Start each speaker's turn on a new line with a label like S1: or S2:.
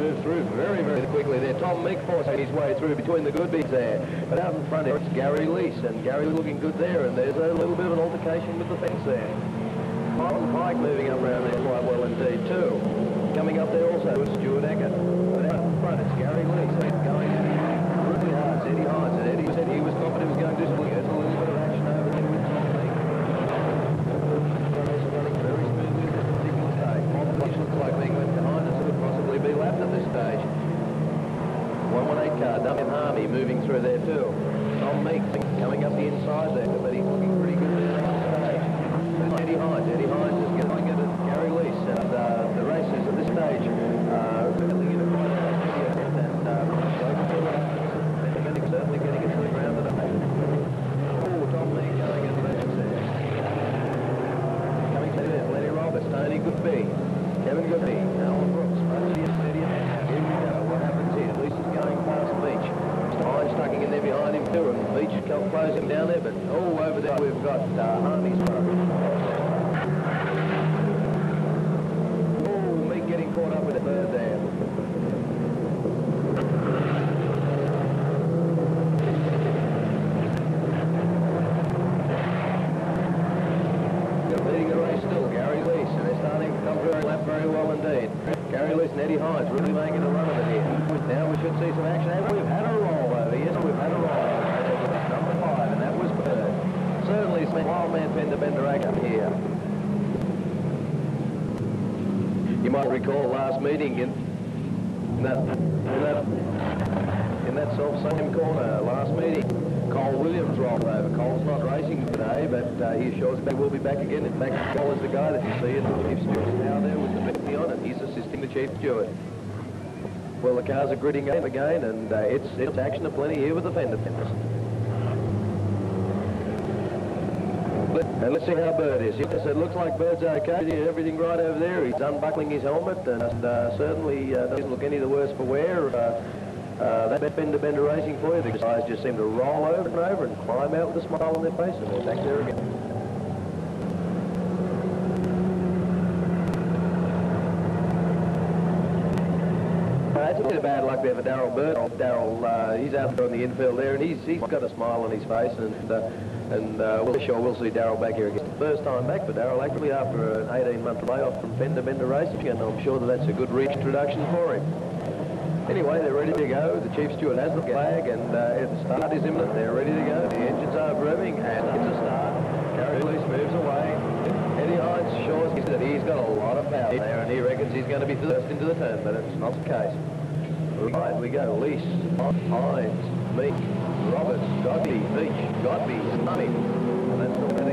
S1: moved through very, very quickly there. Tom Meek forcing his way through between the Goodbees there. But out in front, it's Gary Lease, and Gary looking good there, and there's a little bit of an altercation with the fence there. Martin Pike moving up around there quite well indeed, too. Coming up there also is Stuart Eckert. But out in front, it's Gary Lease. He's going really hard. It's Eddie Hines, and Eddie said he was confident he was going to do something. There's a little bit of action over there with Tom Meek. Running very smoothly at this particular stage. Which looks like being left behind us, it could possibly be lapped at this stage. 118 car, Damian Harvey moving through there too. Tom Meek coming up the inside there, but he's looking pretty good there. Eddie Hines. Eddie Hines is going at it. Gary Lease and uh, the racers at this stage uh, really in a quite a and uh, certainly getting it to the ground today. Oh, Tom Meek going at the races there. Coming to this, Lenny Roberts, Tony Goodby, Kevin Goodby, Alan Brooks, Munchie and Steady Here we go. What happens here? Lease's going past Beach. Mr. Behind him too, and Beach close him down there, but all over there we've got uh, Harney's front. Oh, Meek getting caught up with the bird there. They're leading the race still, Gary Lease, and they're starting to come through very well indeed. Gary Lease and Eddie Hines really making a run of it here. Now we should see some action. We've had a roll over, yes, we've had a roll over. Number five, and that was Bird. Some wild man Fender Bender up here. You might recall last meeting in, in that in that in that self same corner last meeting. Cole Williams rolled over. Cole's not racing today, but uh, he assures me we'll be back again. In fact, Cole is the guy that you see in the chief steward's now there with the Bentley on it. He's assisting the chief steward. Well, the cars are gritting game again, and uh, it's it's action aplenty here with the fender benders. And let's see how Bird is. Yes, it looks like Bird's okay. Everything right over there. He's unbuckling his helmet and uh, certainly uh, doesn't look any the worse for wear. Uh, uh, that Bender Bender Racing for you. The guys just seem to roll over and over and climb out with a smile on their face and they're back there again. It's a bit of bad luck there for Darrell Bird. Darrell, uh, he's out there on the infield there, and he's he's got a smile on his face, and uh, and uh, we'll sure we'll see Darrell back here again. First time back for Darrell, actually after an 18-month layoff from Fender Bender Racing, and I'm sure that that's a good reintroduction for him. Anyway, they're ready to go. The chief steward has the flag, and uh, the start is imminent. They're ready to go. The engines are revving, and it's a start. Gary Lease moves away. Eddie Hines shows that he's got a lot of power there, and he reckons he's going to be first into the turn, but it's not the case. Right, we go. Lease, Hines, Meek, Roberts, Godby, Beach, Godby, Sunny.